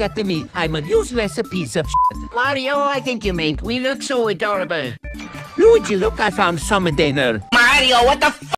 look at me. I'm a useless piece of shit. Mario, I think you mean we look so adorable. Luigi, look, I found some dinner. Mario, what the f